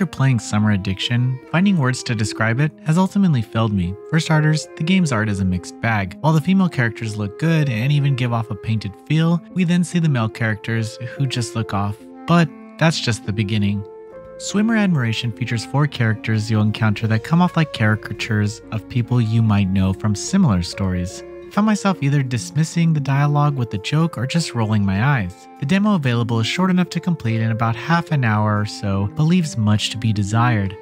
After playing Swimmer Admiration, finding words to describe it has ultimately failed me. For starters, the game's art is a mixed bag. While the female characters look good and even give off a painted feel, we then see the male characters who just look off. But that's just the beginning. Swimmer Admiration features four characters you'll encounter that come off like caricatures of people you might know from similar stories. I found myself either dismissing the dialogue with a joke or just rolling my eyes. The demo available is short enough to complete in about half an hour or so, but leaves much to be desired.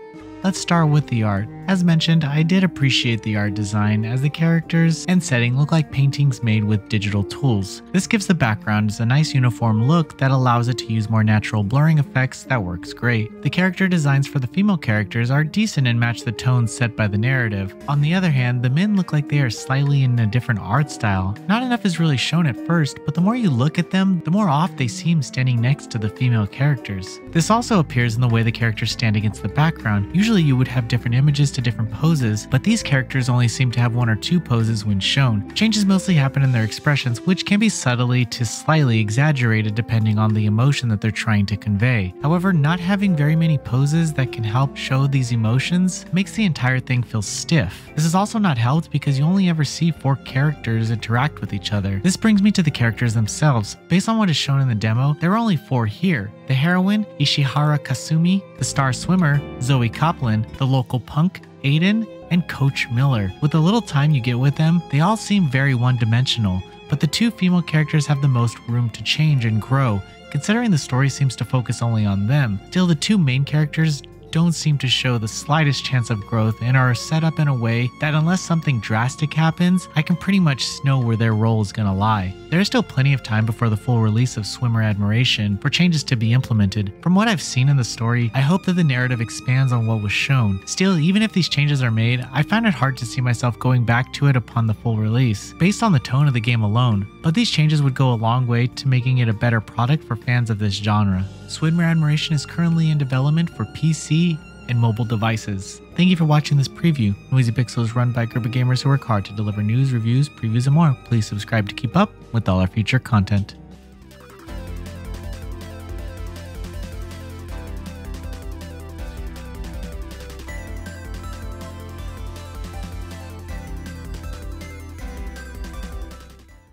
Let's start with the art. As mentioned, I did appreciate the art design as the characters and setting look like paintings made with digital tools. This gives the backgrounds a nice uniform look that allows it to use more natural blurring effects that works great. The character designs for the female characters are decent and match the tones set by the narrative. On the other hand, the men look like they are slightly in a different art style. Not enough is really shown at first, but the more you look at them, the more off they seem standing next to the female characters. This also appears in the way the characters stand against the background. Usually you would have different images to different poses, but these characters only seem to have one or two poses when shown. Changes mostly happen in their expressions, which can be subtly to slightly exaggerated depending on the emotion that they're trying to convey. However, not having very many poses that can help show these emotions makes the entire thing feel stiff. This is also not helped because you only ever see four characters interact with each other. This brings me to the characters themselves. Based on what is shown in the demo, there are only four here. The heroine, Ishihara Kasumi, the star swimmer, Zoe Copland, the local punk, Aiden, and Coach Miller. With the little time you get with them, they all seem very one dimensional, but the two female characters have the most room to change and grow, considering the story seems to focus only on them. Still, the two main characters don't seem to show the slightest chance of growth and are set up in a way that unless something drastic happens, I can pretty much know where their role is gonna lie. There is still plenty of time before the full release of Swimmer Admiration for changes to be implemented. From what I've seen in the story, I hope that the narrative expands on what was shown. Still, even if these changes are made, I found it hard to see myself going back to it upon the full release, based on the tone of the game alone, but these changes would go a long way to making it a better product for fans of this genre. Swimmer Admiration is currently in development for PC and mobile devices. Thank you for watching this preview. Noisy Pixel is run by a group of gamers who work hard to deliver news, reviews, previews, and more. Please subscribe to keep up with all our future content.